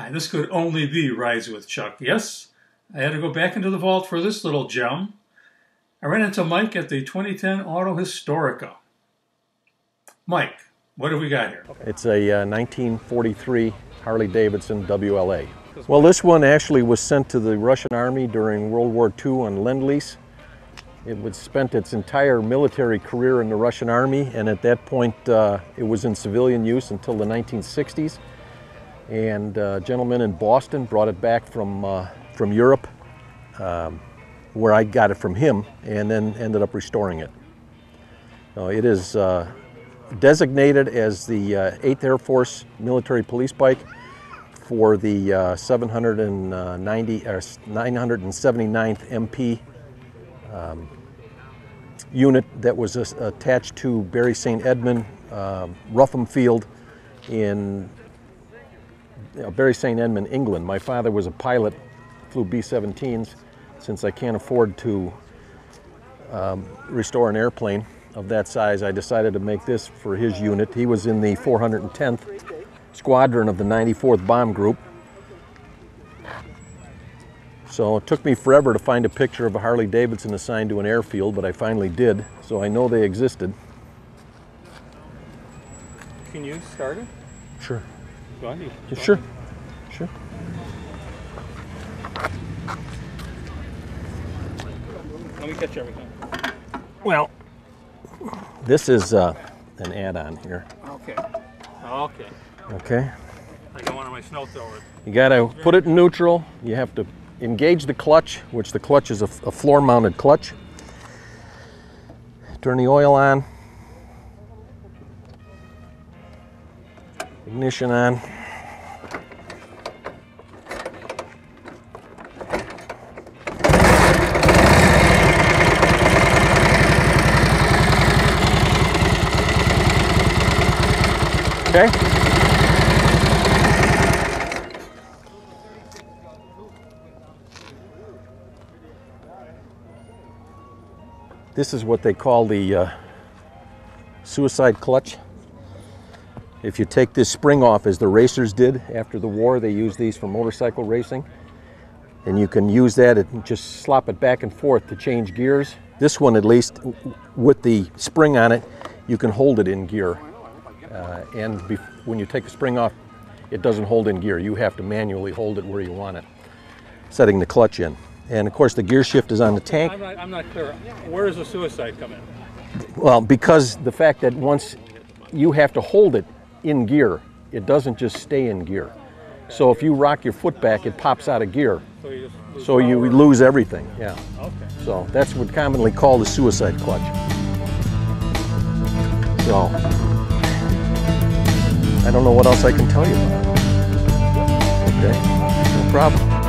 Hi, this could only be Rides with Chuck. Yes, I had to go back into the vault for this little gem. I ran into Mike at the 2010 Autohistorica. Mike, what have we got here? It's a uh, 1943 Harley Davidson WLA. Well, this one actually was sent to the Russian Army during World War II on Lend-Lease. It was spent its entire military career in the Russian Army, and at that point, uh, it was in civilian use until the 1960s. And uh, a gentleman in Boston brought it back from, uh, from Europe, um, where I got it from him, and then ended up restoring it. it is uh, designated as the 8th uh, Air Force military police bike for the uh, 790 or 979th MP um, unit that was attached to Bury St. Edmund Rougham Field in you know, Bury St. Edmund, England. My father was a pilot, flew B-17s. Since I can't afford to um, restore an airplane of that size, I decided to make this for his unit. He was in the 410th Squadron of the 94th Bomb Group. So it took me forever to find a picture of a Harley Davidson assigned to an airfield, but I finally did, so I know they existed. Can you start it? Sure. Go on, you. Sure. Sure. Let me catch everything. Well, this is uh, an add-on here. Okay. Okay. Okay. I got one of my snow throwers. You gotta put it in neutral. You have to engage the clutch, which the clutch is a, a floor mounted clutch. Turn the oil on. Ignition on. Okay. This is what they call the uh, suicide clutch. If you take this spring off, as the racers did after the war, they used these for motorcycle racing. And you can use that and just slop it back and forth to change gears. This one, at least, with the spring on it, you can hold it in gear. Uh, and when you take the spring off, it doesn't hold in gear. You have to manually hold it where you want it, setting the clutch in. And of course the gear shift is on the tank. I'm not, I'm not clear. Where does the suicide come in? Well, because the fact that once you have to hold it in gear, it doesn't just stay in gear. So if you rock your foot back, it pops out of gear. So you, so you lose everything, yeah. Okay. So that's what commonly called the suicide clutch. So, I don't know what else I can tell you about it. Okay, no problem.